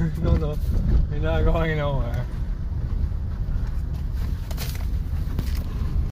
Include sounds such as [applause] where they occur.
[laughs] no, no, you're not going nowhere.